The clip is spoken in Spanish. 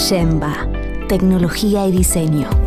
Shemba, tecnología y diseño.